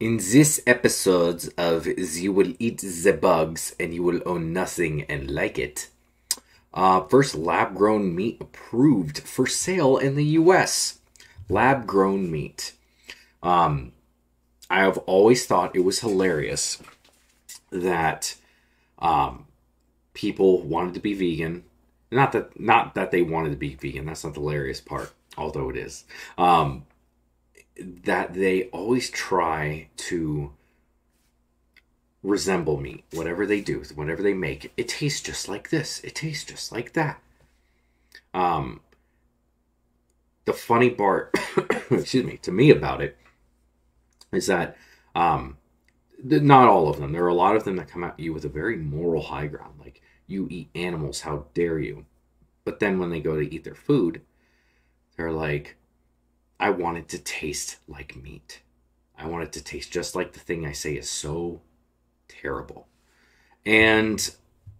In this episode of You Will Eat the Bugs and You Will Own Nothing and Like It, uh, first lab grown meat approved for sale in the US. Lab grown meat. Um, I have always thought it was hilarious that um, people wanted to be vegan. Not that not that they wanted to be vegan. That's not the hilarious part, although it is. Um, that they always try to resemble meat. Whatever they do, whatever they make, it tastes just like this. It tastes just like that. Um, the funny part, excuse me, to me about it is that um, not all of them. There are a lot of them that come at you with a very moral high ground, like you eat animals, how dare you? But then when they go to eat their food, they're like, I want it to taste like meat. I want it to taste just like the thing I say is so terrible. And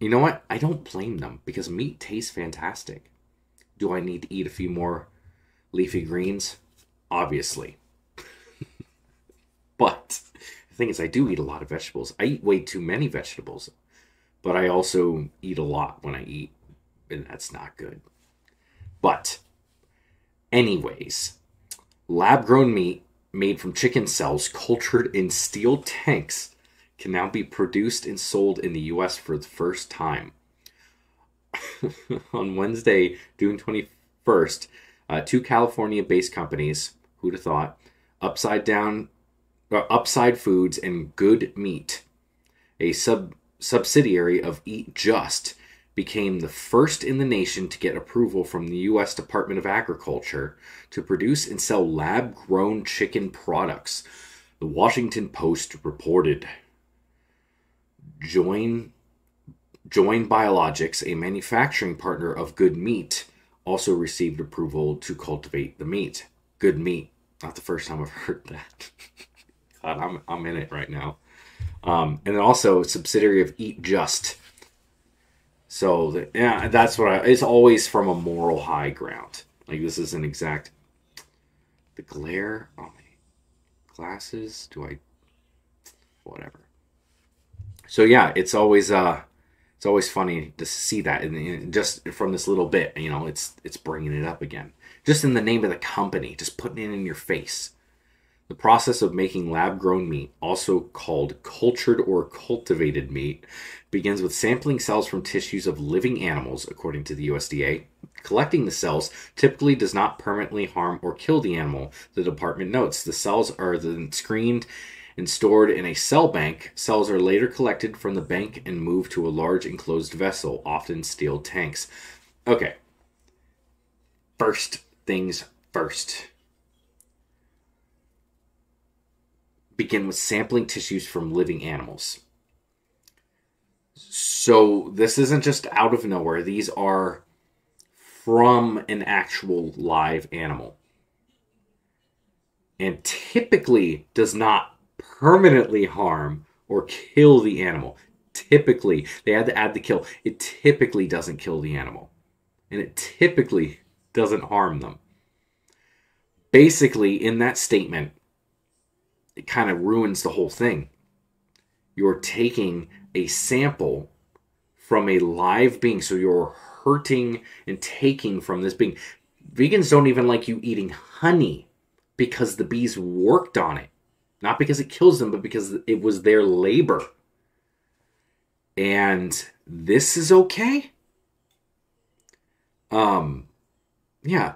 you know what? I don't blame them because meat tastes fantastic. Do I need to eat a few more leafy greens? Obviously. but the thing is, I do eat a lot of vegetables. I eat way too many vegetables, but I also eat a lot when I eat, and that's not good. But, anyways, lab grown meat made from chicken cells cultured in steel tanks can now be produced and sold in the US for the first time. On Wednesday, June 21st, uh, two California based companies, who'd have thought, Upside Down, uh, Upside Foods and Good Meat, a sub subsidiary of Eat Just, became the first in the nation to get approval from the U.S. Department of Agriculture to produce and sell lab grown chicken products. The Washington Post reported. Join, JOINN Biologics, a manufacturing partner of Good Meat, also received approval to cultivate the meat. Good meat. Not the first time I've heard that. God, I'm, I'm in it right now. Um, and then also a subsidiary of Eat Just. So the, yeah, that's what I. It's always from a moral high ground. Like this is an exact. The glare on my glasses. Do I? Whatever. So yeah, it's always uh, it's always funny to see that, and just from this little bit, you know, it's it's bringing it up again. Just in the name of the company, just putting it in your face. The process of making lab grown meat, also called cultured or cultivated meat, begins with sampling cells from tissues of living animals, according to the USDA. Collecting the cells typically does not permanently harm or kill the animal, the department notes. The cells are then screened and stored in a cell bank. Cells are later collected from the bank and moved to a large enclosed vessel, often steel tanks. Okay. First things first. Begin with sampling tissues from living animals. So this isn't just out of nowhere, these are from an actual live animal. And typically does not permanently harm or kill the animal. Typically, they had to add the kill. It typically doesn't kill the animal. And it typically doesn't harm them. Basically, in that statement, it kind of ruins the whole thing. You're taking a sample from a live being, so you're hurting and taking from this being. Vegans don't even like you eating honey because the bees worked on it. Not because it kills them, but because it was their labor. And this is okay. Um, yeah.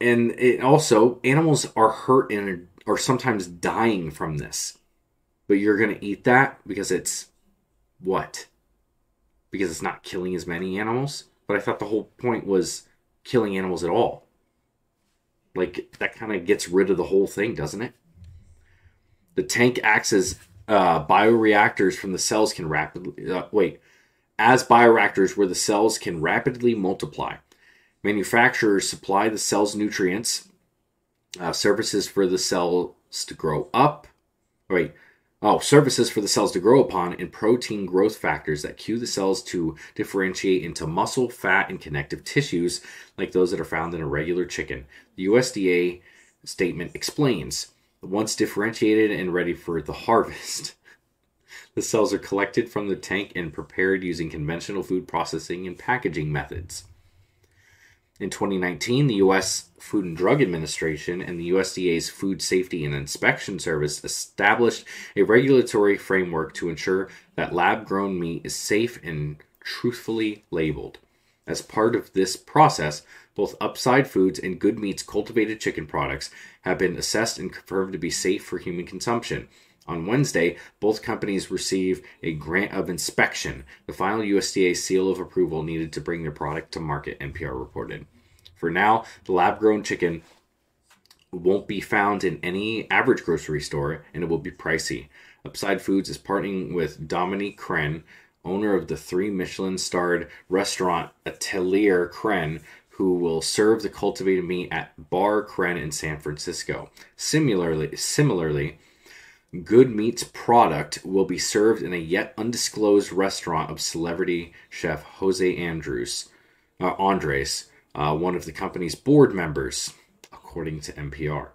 And it also, animals are hurt and or sometimes dying from this. But you're going to eat that because it's what? Because it's not killing as many animals? But I thought the whole point was killing animals at all. Like, that kind of gets rid of the whole thing, doesn't it? The tank acts as uh, bioreactors from the cells can rapidly. Uh, wait. As bioreactors where the cells can rapidly multiply. Manufacturers supply the cells nutrients uh, services for the cells to grow up. Wait, oh, services for the cells to grow upon, and protein growth factors that cue the cells to differentiate into muscle, fat, and connective tissues like those that are found in a regular chicken. The USDA statement explains Once differentiated and ready for the harvest, the cells are collected from the tank and prepared using conventional food processing and packaging methods. In 2019, the U.S. Food and Drug Administration and the USDA's Food Safety and Inspection Service established a regulatory framework to ensure that lab grown meat is safe and truthfully labeled. As part of this process, both Upside Foods and Good Meat's cultivated chicken products have been assessed and confirmed to be safe for human consumption. On Wednesday, both companies received a grant of inspection, the final USDA seal of approval needed to bring their product to market, NPR reported. For now, the lab grown chicken won't be found in any average grocery store and it will be pricey. Upside Foods is partnering with Dominique Crenn, owner of the three Michelin starred restaurant Atelier Crenn, who will serve the cultivated meat at Bar Crenn in San Francisco. Similarly, similarly, Good Meat's product will be served in a yet undisclosed restaurant of celebrity chef Jose Andrews, uh, Andres, uh, one of the company's board members, according to NPR.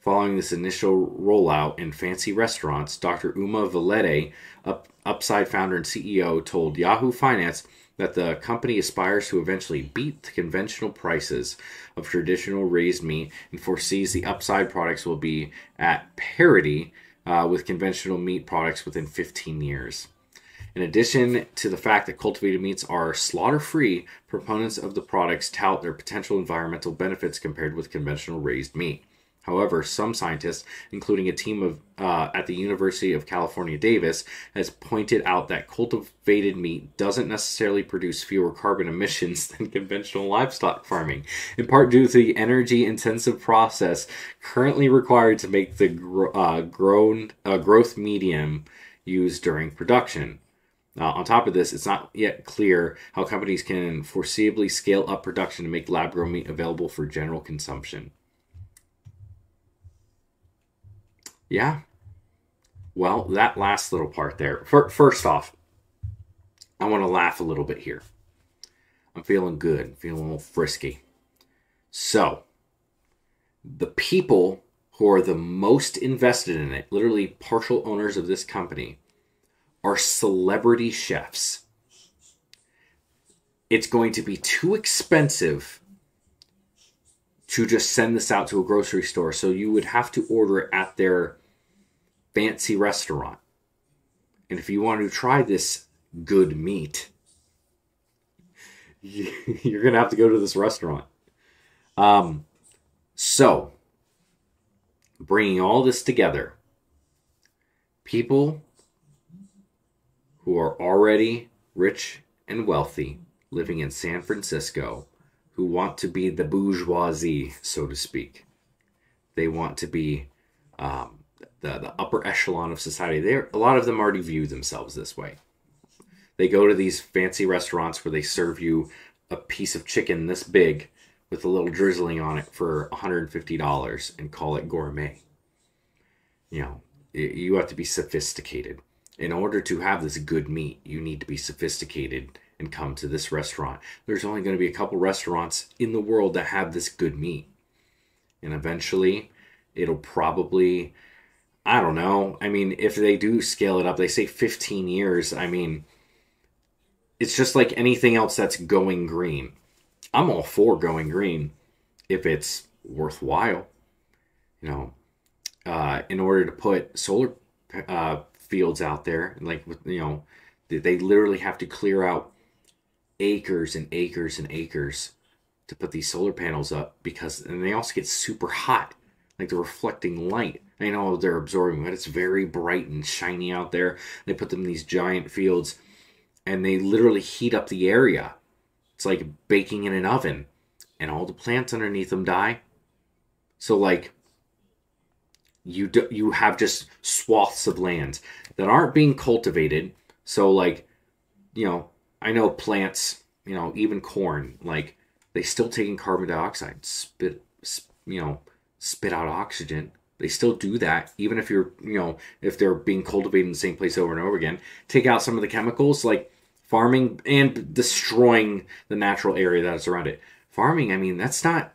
Following this initial rollout in fancy restaurants, Dr. Uma Valeti, Up, Upside founder and CEO, told Yahoo Finance that the company aspires to eventually beat the conventional prices of traditional raised meat and foresees the Upside products will be at parity uh, with conventional meat products within 15 years. In addition to the fact that cultivated meats are slaughter free, proponents of the products tout their potential environmental benefits compared with conventional raised meat. However, some scientists, including a team of uh, at the University of California, Davis, has pointed out that cultivated meat doesn't necessarily produce fewer carbon emissions than conventional livestock farming, in part due to the energy-intensive process currently required to make the uh, grown uh, growth medium used during production. Uh, on top of this, it's not yet clear how companies can foreseeably scale up production to make lab grown meat available for general consumption. Yeah. Well, that last little part there. First off, I want to laugh a little bit here. I'm feeling good, feeling a little frisky. So, the people who are the most invested in it, literally partial owners of this company, are celebrity chefs. It's going to be too expensive to just send this out to a grocery store. So you would have to order it at their fancy restaurant. And if you want to try this good meat, you're going to have to go to this restaurant. Um, so, bringing all this together, people who are already rich and wealthy living in San Francisco who want to be the bourgeoisie, so to speak. They want to be um, the, the upper echelon of society. They a lot of them already view themselves this way. They go to these fancy restaurants where they serve you a piece of chicken this big with a little drizzling on it for $150 and call it gourmet. You know, you have to be sophisticated. In order to have this good meat, you need to be sophisticated and come to this restaurant. There's only going to be a couple restaurants in the world that have this good meat. And eventually, it'll probably I don't know. I mean, if they do scale it up, they say 15 years. I mean, it's just like anything else that's going green. I'm all for going green if it's worthwhile. You know, uh, in order to put solar uh, fields out there, like you know, they literally have to clear out acres and acres and acres to put these solar panels up because, and they also get super hot, like the reflecting light I know they're absorbing, but it's very bright and shiny out there. They put them in these giant fields and they literally heat up the area. It's like baking in an oven, and all the plants underneath them die. So, like, you do, you have just swaths of land that aren't being cultivated. So, like, you know, I know plants, you know, even corn, like, they still taking carbon dioxide, spit, you know, spit out oxygen they still do that, even if you're, you know, if they're being cultivated in the same place over and over again. Take out some of the chemicals, like farming and destroying the natural area that's around it. Farming, I mean, that's not,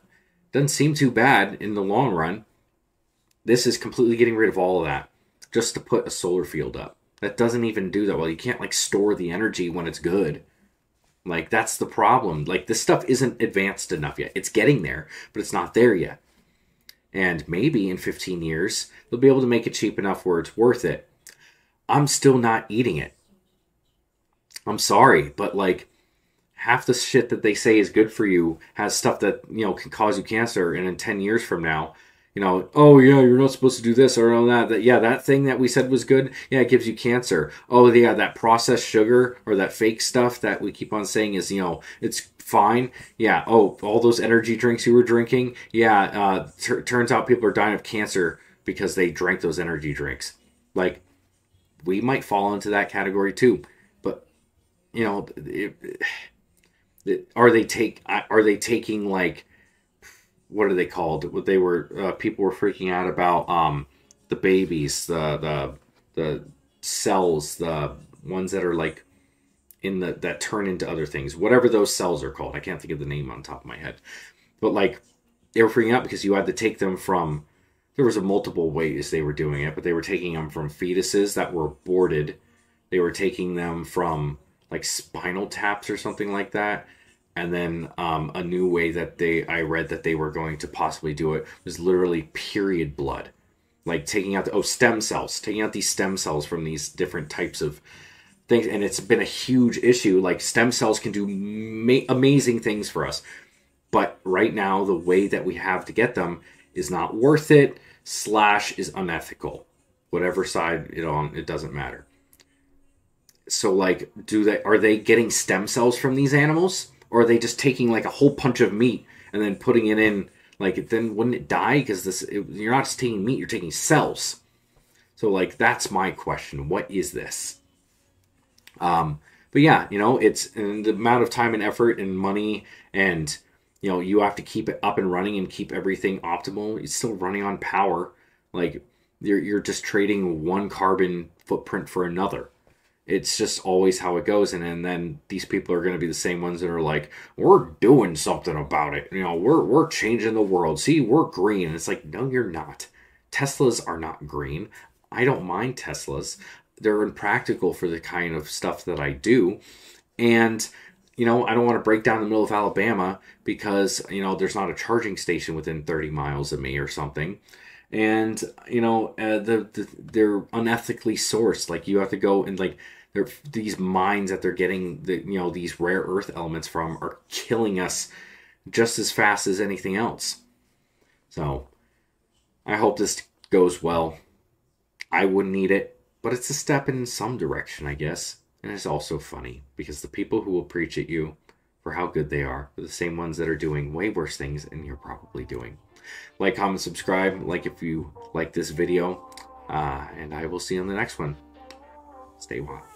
doesn't seem too bad in the long run. this is completely getting rid of all of that just to put a solar field up. That doesn't even do that well. You can't like store the energy when it's good. Like that's the problem. Like this stuff isn't advanced enough yet. It's getting there, but it's not there yet. And maybe in 15 years, they'll be able to make it cheap enough where it's worth it. I'm still not eating it. I'm sorry, but like half the shit that they say is good for you has stuff that, you know, can cause you cancer and in 10 years from now, you know, oh yeah, you're not supposed to do this or all that. That yeah, that thing that we said was good, yeah, it gives you cancer. Oh yeah, that processed sugar or that fake stuff that we keep on saying is, you know, it's fine. Yeah. Oh, all those energy drinks you were drinking. Yeah. Uh, t- turns out people are dying of cancer because they drank those energy drinks. Like, we might fall into that category too. But you know, it, it, are they take are they taking like what are they called? What they were uh, people were freaking out about um the babies, the the the cells, the ones that are like in the that turn into other things, whatever those cells are called. I can't think of the name on top of my head, but like they were freaking out because you had to take them from. There was a multiple ways they were doing it, but they were taking them from fetuses that were aborted. They were taking them from like spinal taps or something like that. And then um, a new way that they I read that they were going to possibly do it was literally period blood, like taking out the, oh stem cells, taking out these stem cells from these different types of things. And it's been a huge issue. Like stem cells can do ma- amazing things for us. But right now the way that we have to get them is not worth it slash is unethical. Whatever side it on it doesn't matter. So like do they are they getting stem cells from these animals or are they just taking like a whole punch of meat and then putting it in like then wouldn't it die because this it, you're not just taking meat you're taking cells so like that's my question what is this um, but yeah, you know, it's the amount of time and effort and money and you know, you have to keep it up and running and keep everything optimal. It's still running on power. Like you're you're just trading one carbon footprint for another. It's just always how it goes, and, and then these people are going to be the same ones that are like, "We're doing something about it." You know, we're we're changing the world. See, we're green. And it's like, no, you're not. Teslas are not green. I don't mind Teslas they're impractical for the kind of stuff that I do. And you know, I don't want to break down the middle of Alabama because you know there's not a charging station within 30 miles of me or something. And you know, uh, the, the they're unethically sourced. Like you have to go and like they're, these mines that they're getting the you know these rare earth elements from are killing us just as fast as anything else. So I hope this goes well. I wouldn't need it but it's a step in some direction, I guess. And it's also funny because the people who will preach at you for how good they are are the same ones that are doing way worse things than you're probably doing. Like, comment, subscribe, like if you like this video, uh, and I will see you on the next one. Stay wild.